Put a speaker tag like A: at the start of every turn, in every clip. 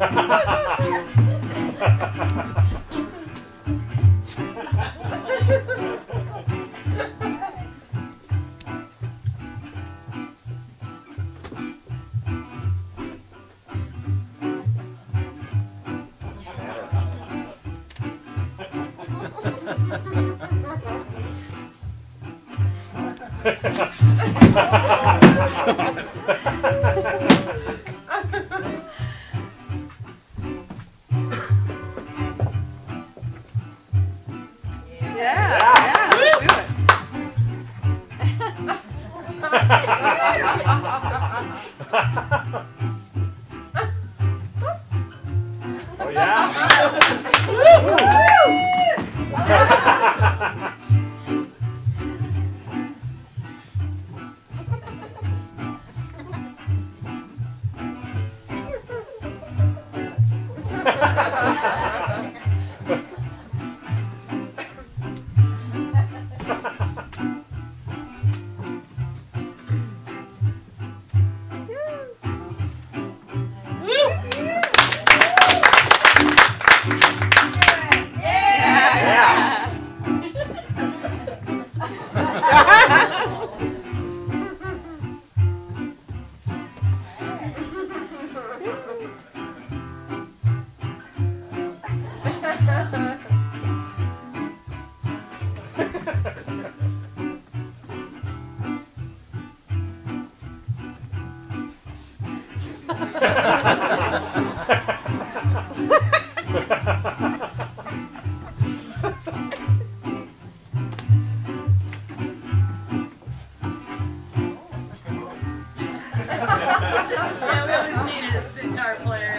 A: Yeah,
B: Oh yeah?
A: Yeah.
C: Yeah, we always needed a sitar player.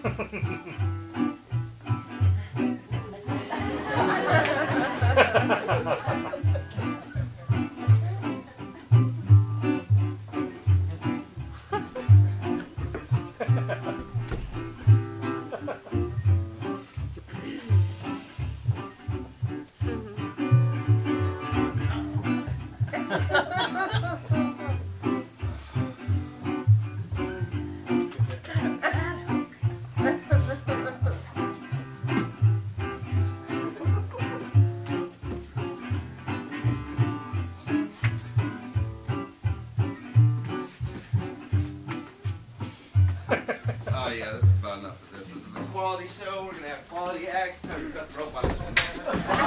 C: Ha ha ha ha ha!
D: Oh yeah, this is about enough of this. This is a quality show. We're gonna have quality acts. Time to cut the rope on this one.